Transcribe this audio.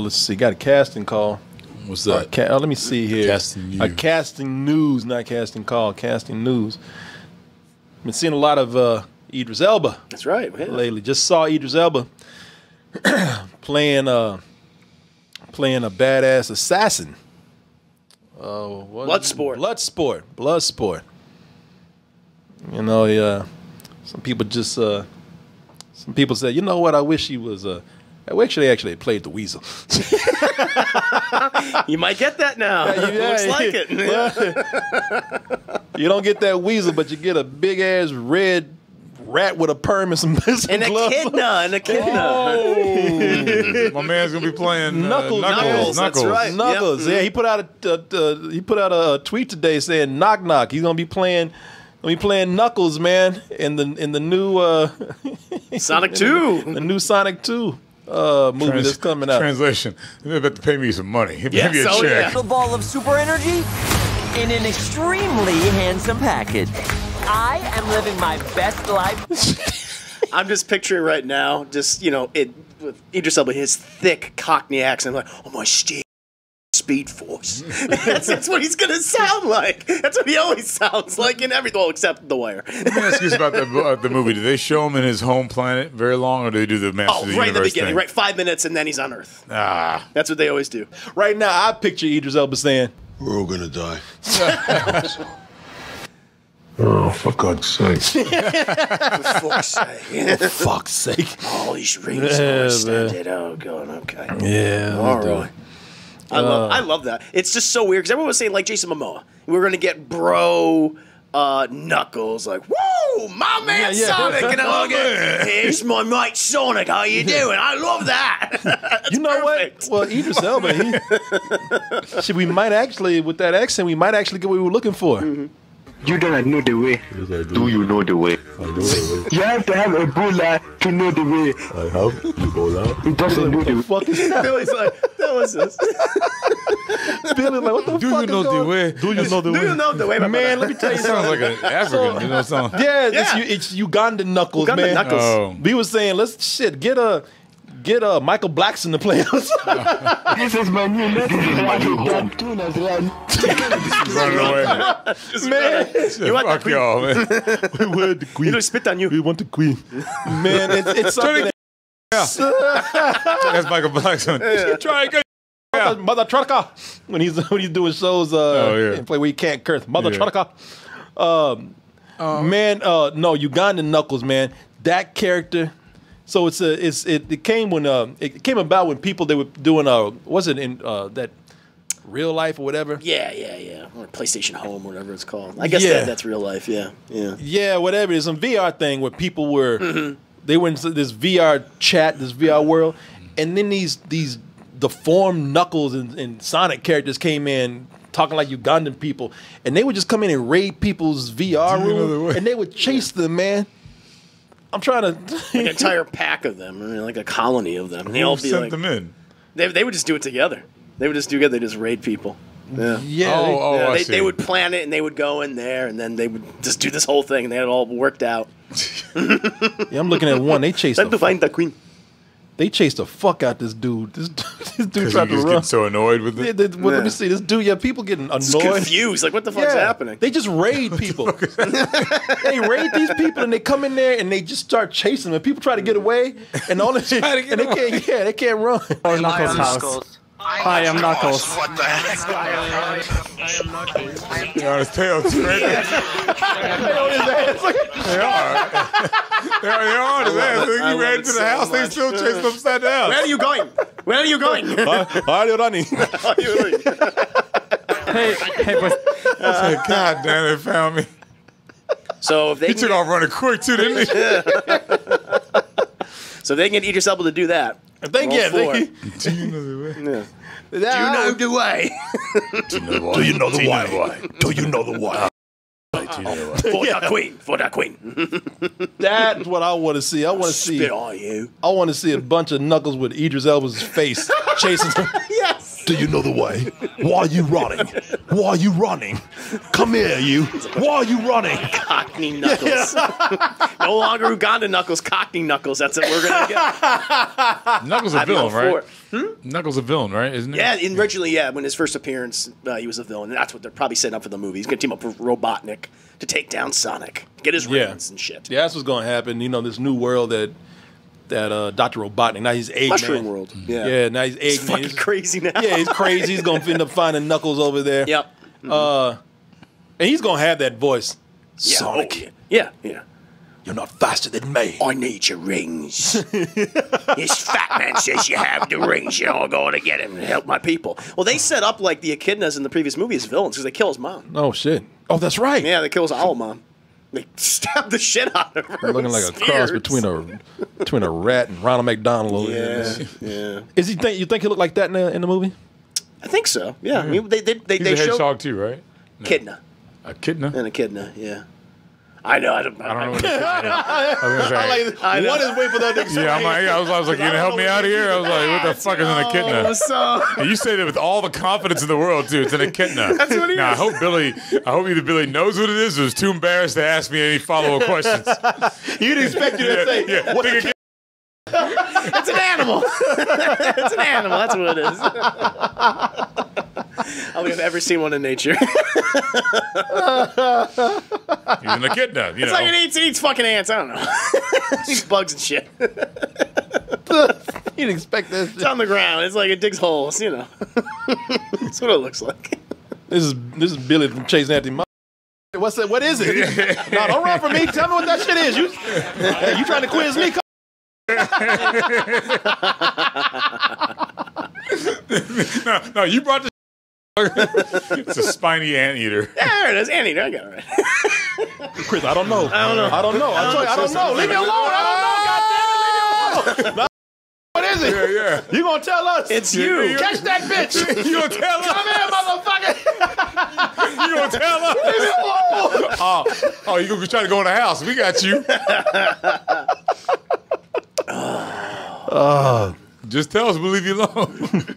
Let's see. Got a casting call. What's Uh, that? ca- oh, let me see here. Casting A news. casting news, not casting call. Casting news. Been seeing a lot of uh, Idris Elba That's right. yeah. lately. Just saw Idris Elba playing uh playing a badass assassin. Oh, what Bloodsport. Bloodsport. Bloodsport. You know, yeah. Some people just uh some people said, you know what, I wish he was uh I actually actually played the weasel. You might get that now. Yeah, Looks yeah. like it. you don't get that weasel, but you get a big ass red rat with a perm and some, some And a gloves. kidna, and a kidna. Oh, my man's gonna be playing uh, Knuckles, Knuckles. Knuckles, Knuckles. that's right. Knuckles. Yep. Yeah, he put out a uh, he put out a tweet today saying knock knock. He's gonna be playing gonna playing Knuckles, man, in the in the new uh Sonic 2. the new Sonic Two uh movie Trans- that's coming out. Translation. They're about to pay me some money. Pay Yes, me a oh, check. yeah. A ball of super energy in an extremely handsome package. I am living my best life. I'm just picturing right now, just, you know, it with Idris Elba, his thick Cockney accent, like, oh, my st- Speed Force. that's, that's what he's going to sound like. That's what he always sounds like in everything, well, except The Wire. Let me ask you about the, uh, the movie. Do they show him in his home planet very long, or do they do the Master Oh, of the right in the beginning, thing? right? Five minutes, and then he's on Earth. Ah, That's what they always do. Right now, I picture Idris Elba saying, We're all gonna die. oh, for God's sake. For fuck's sake. For "fuck's sake." All these rings Yeah, are extended. Oh, God, okay. Yeah, All right. I love, I love that. It's just so weird because everyone was saying like Jason Momoa, we are gonna get bro uh, Knuckles, like woo, my man Yeah, yeah. Sonic, and I'm like, here's my mate Sonic. How you doing? I love that. You know perfect. what? Well, Idris Elba, he, shit, we might actually, with that accent, we might actually get what we were looking for. You don't know the way. Do you know the way? You have to have Ebola to know the way. I have Ebola. He doesn't know the way. Fuck is that? Billy's like, that was this. Billy, like, what the do fuck you is know the going- way? Do you know the way? Do you know the way, my Man, brother? let me tell you That sounds like an African, you know, something. Yeah, Yeah. It's, it's Ugandan knuckles, Ugandan man. Knuckles. Oh. We was saying, let's shit get a get a Michael Blackson to play us. This is my new message. This is my new run. Away. man, You want the Fuck queen? y'all, man. we want the You queen. know, spit on you. We want the queen. Man, it's, it's something. that- That's Michael Blackson. Try again. Mother, mother trucker when he's when he's doing shows uh Oh, yeah. play where he can't curse. Mother Yeah. trucker. Um, man, uh, no, Ugandan Knuckles, man. That character. So it's a it's it, it came when uh it came about when people they were doing uh was it in uh that real life or whatever. Yeah, yeah, yeah. Or PlayStation Home, whatever it's called. I guess Yeah. that, that's real life. Yeah, yeah. Yeah, whatever. it's some VR thing where people were they were in this VR chat, this VR world, and then these these deformed Knuckles and, and Sonic characters came in talking like Ugandan people, and they would just come in and raid people's VR Do you know the room, and they would chase them, man. I'm trying to. Like an entire pack of them, I mean, like a colony of them. And they all Who be sent like, them in? they, they would just do it together. They would just do it together. They just raid people. Yeah. yeah, Oh, they- oh, Yeah, I they, see. they would plan it and they would go in there and then they would just do this whole thing and they had it all worked out. yeah, I'm looking at one. They chased. Time to The, find the queen. They chased the fuck out this dude. This, this dude tried to run. so annoyed with Yeah, it. they- well, Let me see this dude. Yeah, people getting It's annoyed. confused. Like, what the fuck's happening? They just raid people. they raid these people and they come in there and they just start chasing them. And people try to get away and all this, Try to get and they can't. Yeah, they can't run. Or Knuckles' house. Hi, I'm Knuckles. What the heck? They're on his tail, straight. they are. They're, they're on his ass. They I he love ran it to the so house. They much. still chased him upside down. Where are you going? Where are you going? Are you running? Hey, hey, but I said, God damn, they found me. so if they He took get, off running quick too, didn't he? so if they can get Idris Elba to do that. They Roll get. four. They, Do you know the way? Do you know the way? Do you know the way? Do you know the why? For the queen. For the queen. That's what I want to see. I want to see. Spit on you. I want to see a bunch of knuckles with Idris Elba's face chasing him. Yes. Do you know the way? Why are you running? Why are you running? Come here, you. Why are you running? Cockney Knuckles. no longer Uganda Knuckles, Cockney Knuckles. That's what we're gonna get. Knuckles a I'd be villain, all for right? it. Knuckles a villain, right? Isn't it? Yeah, originally, yeah, when his first appearance, uh, he was a villain, and that's what they're probably setting up for the movie. He's gonna team up with Robotnik to take down Sonic, get his Yeah. rings and shit. Yeah, that's what's going to happen. You know, this new world that that uh, Doctor Robotnik. Now he's Eggman. Mushroom World. Yeah. Yeah, now he's Eggman. It's fucking He's- crazy now. Yeah, he's crazy. He's gonna end up finding Knuckles over there. Yep. Uh, and he's gonna have that voice. Yeah. Sonic, oh, yeah. Yeah. You're not faster than me. I need your rings. this fat man says you have the rings. You're all going to get him and help my people. Well, they set up like the echidnas in the previous movie as villains because they kill his mom. Oh shit. Oh, that's right. Yeah, they kill his owl mom. They stab the shit out of her. They're Looking like a cross between a between a rat and Ronald McDonald Yeah, yeah. Is he think you think he looked like that in the in the movie? I think so. Yeah, I mm-hmm. mean, they they they, He's they a show hedgehog too, right? echidna Echidna. and echidna. Yeah, I know. I don't. I don't know what echidna is. I was gonna say. I know. What is wait for that to explain? Yeah, I'm like, yeah, I was, I was like, you gonna help me out here? I was like, what the fuck is an echidna? So And you say that with all the confidence in the world too. It's an echidna. That's what he now, is. I hope Billy. I hope either Billy knows what it is or is too embarrassed to ask me any follow up questions. You'd expect you to say, yeah, what big echidna. it's an animal. it's an animal. That's what it is. I don't think I've ever seen one in nature. He's an echidna. You It's know. like it eats, it eats fucking ants. I don't know. eats bugs and shit. You'd expect this. It's on the ground. It's like it digs holes. You know. That's what it looks like. This is this is Billy from Chasing After Mom. What's that? What is it? no, don't run from me. Tell me what that shit is. You, you trying to quiz me? no, no, you brought the. it's a spiny anteater. There it is. Annie, I got it right. Chris, I don't know. I don't know. I don't know. I, told you, I don't know. Leave me alone. I don't know. God damn it, leave me alone. What is it? Yeah, yeah. You gonna tell us? It's you. Catch that bitch. You gonna tell us? Come here, motherfucker. You gonna tell us? Leave me alone. Oh, oh, you gonna try to go in the house? We got you. Uh, just tell us. We'll leave you alone.